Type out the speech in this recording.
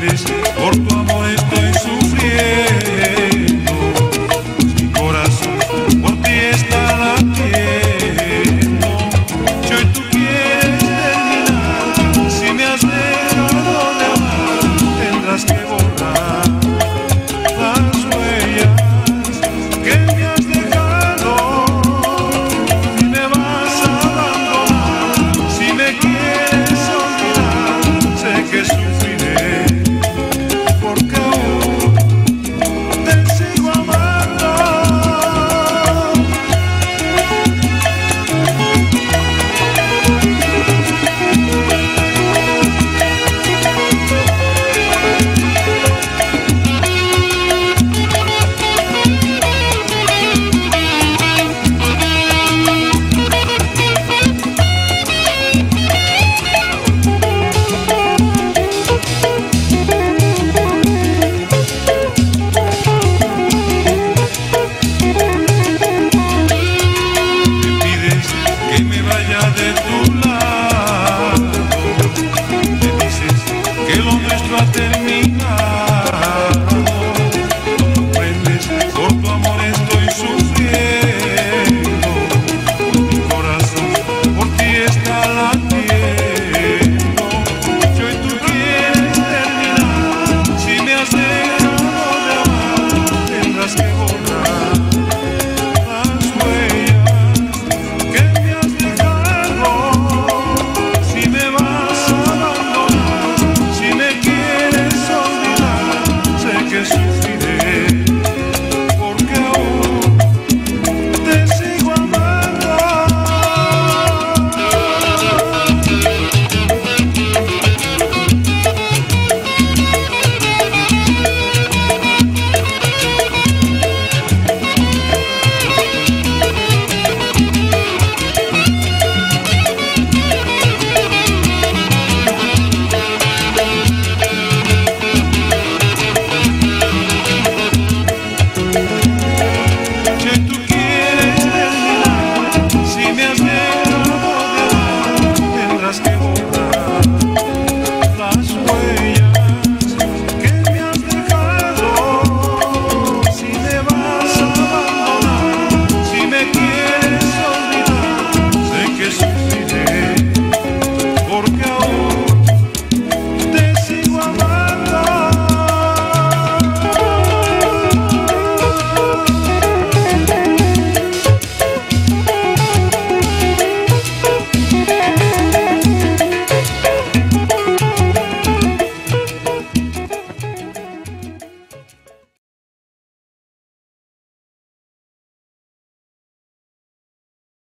grandes por tu